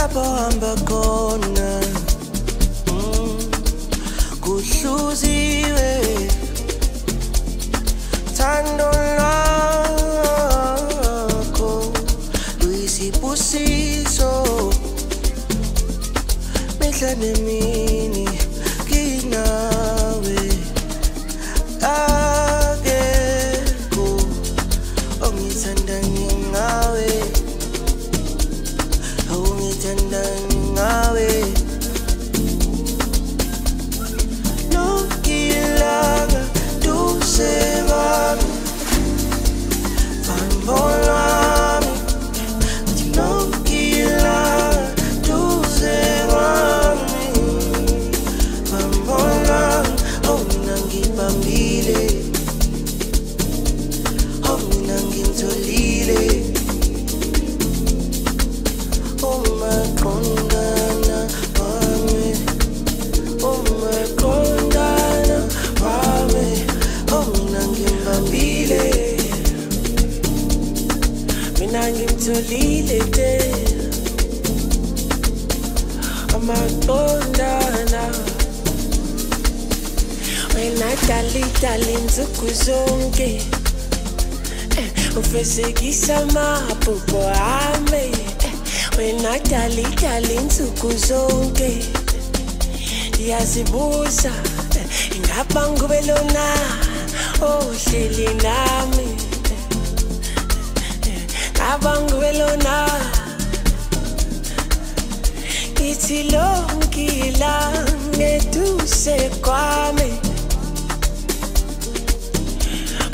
labohamba khona kuhluziwe thando lwa wena nzuku zonke eh, ufezekisa amaphupho ami eh, wena dalidala nzuku zonke ndiyazibuza eh, ingaba ngubelona ohleli na cabango elona ngithi lonke ilanga eduse kwami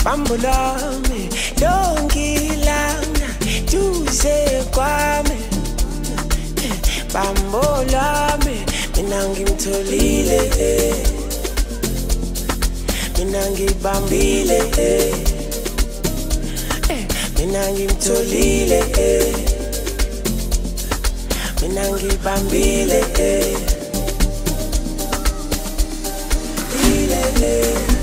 bambo lami lonke ilanga duze kwami bambo lami mina ngimtholile mina ngibambile eh. mina ngimtholile eh mina ngibambile eh ile eh